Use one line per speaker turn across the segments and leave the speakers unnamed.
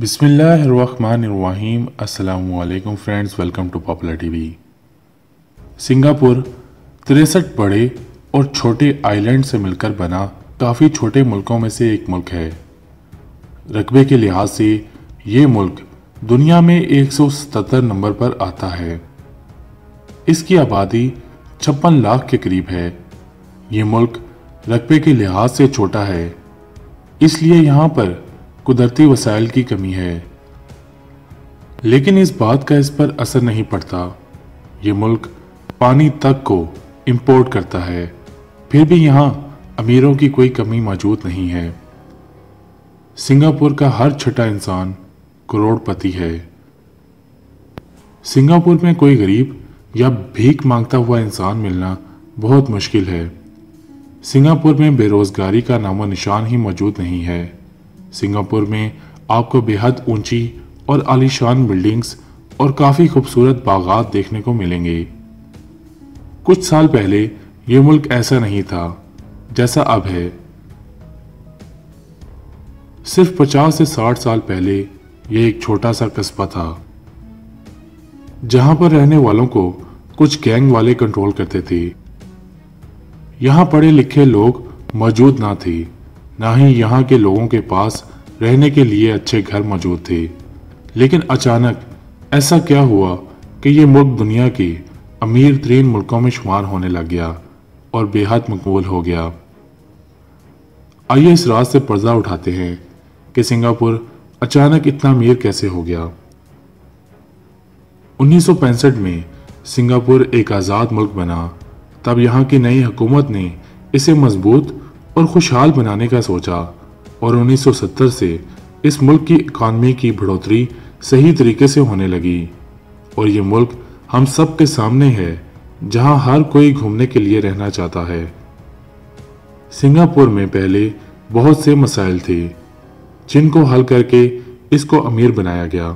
بسم اللہ الرحمن الرحیم۔ السلام علیکم friends, welcome to popular T V. Singapore, تریسٹھ بڑے اور چھوٹے آئی لینڈ سے مل کر بنا کافی چھوٹے ملکوں میں سے ایک ملک ہے۔ رقبے کے لحاظ سے یہ ملک دنیا میں ایک سو ستتر نمبر پر آتا ہے۔ اس کی آبادی چھپن لاکھ کے قریب ہے۔ یہ ملک رقبے کے لحاظ سے چھوٹا ہے۔ اس لیے یہاں پر قدرتی وسائل کی کمی ہے۔ لیکن اس بات کا اس پر اثر نہیں پڑتا۔ یہ ملک پانی تک کو امپورٹ کرتا ہے۔ پھر بھی یہاں امیروں کی کوئی کمی موجود نہیں ہے۔ سنگاپور کا ہر چھٹا انسان کروڑ پتی ہے۔ سنگاپور میں کوئی غریب یا بھیک مانگتا ہوا انسان ملنا بہت مشکل ہے۔ سنگاپور میں بے روزگاری کا نام و نشان ہی موجود نہیں ہے۔ سنگاپور میں آپ کو بے حد اونچی اور عالیشان بلڈنگز اور کافی خوبصورت باغات دیکھنے کو ملیں گے۔ کچھ سال پہلے یہ ملک ایسا نہیں تھا جیسا اب ہے۔ صرف پچاس سے ساٹھ سال پہلے یہ ایک چھوٹا سا قصبہ تھا جہاں پر رہنے والوں کو کچھ گینگ والے کنٹرول کرتے تھے۔ یہاں پڑھے لکھے لوگ موجود نہ تھے۔ نہ ہی یہاں کے لوگوں کے پاس رہنے کے لیے اچھے گھر موجود تھے۔ لیکن اچانک ایسا کیا ہوا کہ یہ ملک دنیا کے امیر ترین ملکوں میں شمار ہونے لگ گیا اور بے حد مقبول ہو گیا۔ آئیے اس راز سے پردہ اٹھاتے ہیں کہ سنگاپور اچانک اتنا امیر کیسے ہو گیا۔ انیس سو پینسٹھ میں سنگاپور ایک آزاد ملک بنا، تب یہاں کی نئی حکومت نے اسے مضبوط اور خوشحال بنانے کا سوچا اور انیس سو ستر سے اس ملک کی اکانومی کی بڑھوتری صحیح طریقے سے ہونے لگی اور یہ ملک ہم سب کے سامنے ہے، جہاں ہر کوئی گھومنے کے لیے رہنا چاہتا ہے۔ سنگاپور میں پہلے بہت سے مسائل تھے، جن کو حل کر کے اس کو امیر بنایا گیا۔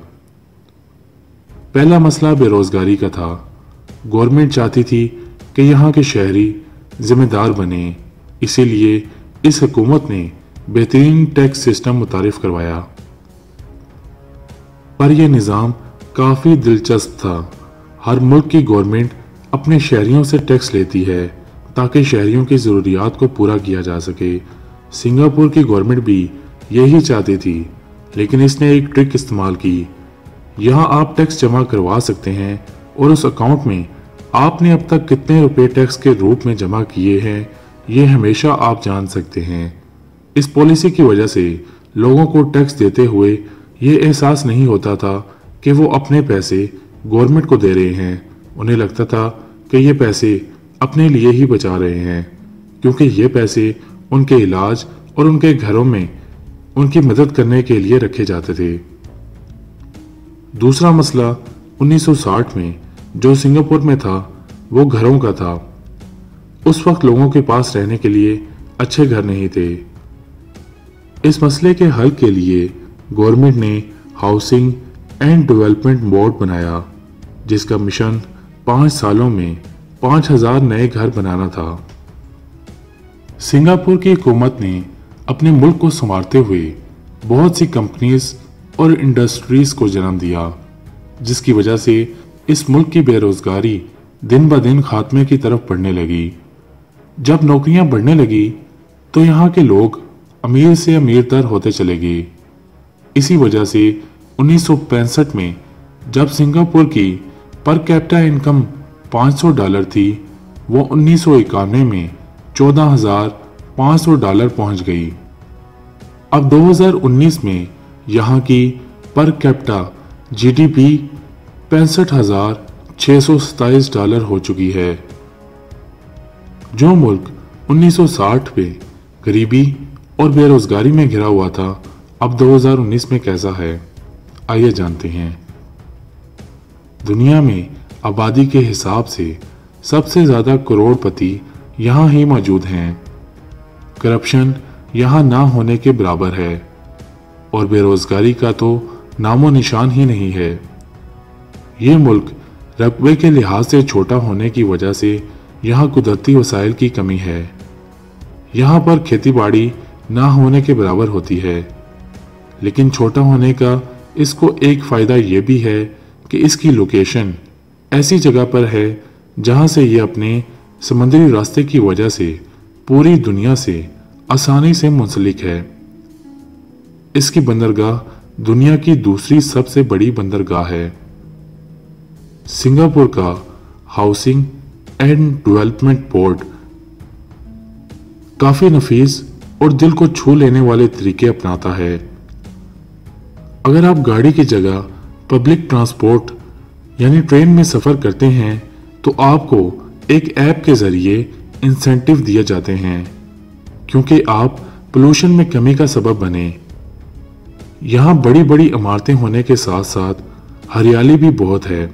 پہلا مسئلہ بے روزگاری کا تھا۔ گورنمنٹ چاہتی تھی کہ یہاں کے شہری ذمہ دار بنے اسی لیے اس حکومت نے بہترین ٹیکس سسٹم متعارف کروایا۔ پر یہ نظام کافی دلچسپ تھا۔ ہر ملک کی گورنمنٹ اپنے شہریوں سے ٹیکس لیتی ہے تاکہ شہریوں کی ضروریات کو پورا کیا جا سکے۔ سنگاپور کی گورنمنٹ بھی یہی چاہتی تھی، لیکن اس نے ایک ٹرک استعمال کی۔ یہاں آپ ٹیکس جمع کروا سکتے ہیں اور اس اکاؤنٹ میں آپ نے اب تک کتنے روپے ٹیکس کے روپ میں جمع کیے ہیں۔ یہ ہمیشہ آپ جان سکتے ہیں۔ اس پالیسی کی وجہ سے لوگوں کو ٹیکس دیتے ہوئے یہ احساس نہیں ہوتا تھا کہ وہ اپنے پیسے گورنمنٹ کو دے رہے ہیں۔ انہیں لگتا تھا کہ یہ پیسے اپنے لیے ہی بچا رہے ہیں، کیونکہ یہ پیسے ان کے علاج اور ان کے گھروں میں ان کی مدد کرنے کے لیے رکھے جاتے تھے۔ دوسرا مسئلہ انیس سو ساٹھ میں جو سنگاپور میں تھا، وہ گھروں کا تھا۔ اس وقت لوگوں کے پاس رہنے کے لیے اچھے گھر نہیں تھے۔ اس مسئلے کے حل کے لیے گورنمنٹ نے ہاؤسنگ اینڈ ڈیولپمنٹ بورڈ بنایا، جس کا مشن پانچ سالوں میں پانچ ہزار نئے گھر بنانا تھا۔ سنگاپور کی حکومت نے اپنے ملک کو سنوارتے ہوئے بہت سی کمپنیز اور انڈسٹریز کو جنم دیا، جس کی وجہ سے اس ملک کی بے روزگاری دن با دن خاتمے کی طرف بڑھنے لگی۔ جب نوکریاں بڑھنے لگی تو یہاں کے لوگ امیر سے امیر تر ہوتے چلے گئے۔ اسی وجہ سے انیس سو پینسٹھ میں جب سنگاپور کی پر کیپٹا انکم پانچ سو ڈالر تھی، وہ انیس سو اکانوے میں چودہ ہزار پانچ سو ڈالر پہنچ گئی۔ اب دو ہزار انیس میں یہاں کی per capita G D P پینسٹھ ہزار چھ سو ستائیس ڈالر ہو چکی ہے۔ جو ملک انیس سو ساٹھ پہ غریبی اور بے روزگاری میں گھرا ہوا تھا، اب دو ہزار انیس میں کیسا ہے؟ آئیے جانتے ہیں۔ دنیا میں آبادی کے حساب سے سب سے زیادہ کروڑ پتی یہاں ہی موجود ہیں۔ کرپشن یہاں نہ ہونے کے برابر ہے۔ اور بے روزگاری کا تو نام و نشان ہی نہیں ہے۔ یہ ملک رقبے کے لحاظ سے چھوٹا ہونے کی وجہ سے یہاں قدرتی وسائل کی کمی ہے۔ یہاں پر کھیتی باڑی نہ ہونے کے برابر ہوتی ہے۔ لیکن چھوٹا ہونے کا اس کو ایک فائدہ یہ بھی ہے کہ اس کی لوکیشن ایسی جگہ پر ہے جہاں سے یہ اپنے سمندری راستے کی وجہ سے پوری دنیا سے آسانی سے منسلک ہے۔ اس کی بندرگاہ دنیا کی دوسری سب سے بڑی بندرگاہ ہے۔ سنگاپور کا ہاؤسنگ اینڈ ڈیولپمنٹ بورڈ کافی نفیس اور دل کو چھو لینے والے طریقے اپناتا ہے۔ اگر آپ گاڑی کی جگہ پبلک ٹرانسپورٹ یعنی ٹرین میں سفر کرتے ہیں، تو آپ کو ایک ایپ کے ذریعے انسینٹیو دیے جاتے ہیں۔ کیونکہ آپ پولوشن میں کمی کا سبب بنے۔ یہاں بڑی بڑی عمارتیں ہونے کے ساتھ ساتھ ہریالی بھی بہت ہے۔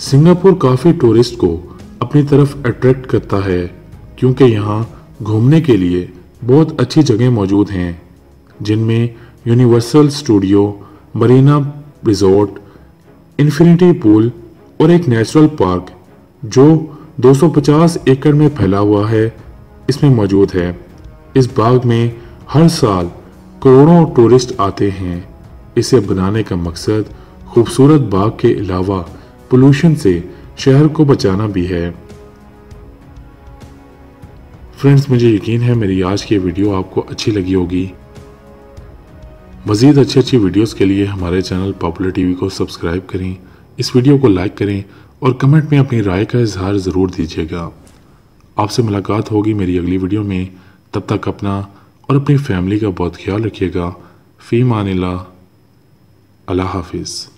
سنگاپور کافی ٹورسٹ کو اپنی طرف اٹریکٹ کرتا ہے کیونکہ یہاں گھومنے کے لیے بہت اچھی جگہ موجود ہیں، جن میں universal studio Marina resort, infinity pool اور ایک نیچرل پارک جو دو سو پچاس ایکڑ میں پھیلا ہوا ہے، اس میں موجود ہے۔ اس باغ میں ہر سال کروڑوں ٹورسٹ آتے ہیں۔ اسے بنانے کا مقصد خوبصورت باغ کے علاوہ پولوشن سے شہر کو بچانا بھی ہے۔ فرینڈز، مجھے یقین ہے میری آج کی ویڈیو آپ کو اچھی لگی ہوگی۔ مزید اچھی اچھی ویڈیوز کے لیے ہمارے چینل پاپولر ٹی وی کو سبسکرائب کریں، اس ویڈیو کو لائک کریں اور کمنٹ میں اپنی رائے کا اظہار ضرور دیجیے گا۔ آپ سے ملاقات ہوگی میری اگلی ویڈیو میں۔ تب تک اپنا اور اپنی فیملی کا بہت خیال رکھیے گا۔ فی مان اللہ اللہ حافظ۔